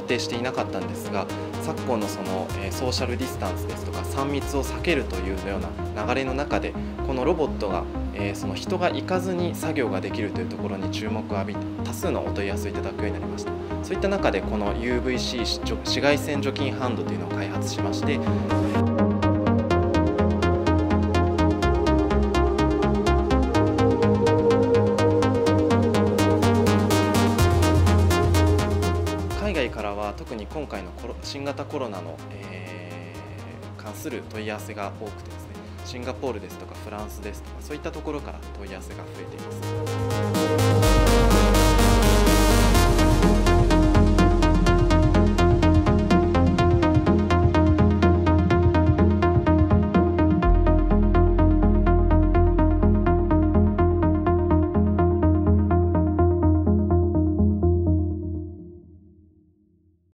底していなかったんですが昨今のその、えソーシャルディスタンスですとか3密を避けるというような流れの中でこのロボットが、えその人が行かずに作業ができるというところに注目を浴び多数のお問い合わせをいただくようになりました。そういった中でこの UVC 紫外線除菌ハンドというのを開発しまして外からは特に今回の新型コロナの、えー、関する問い合わせが多くてですねシンガポールですとかフランスですとかそういったところから問い合わせが増えています。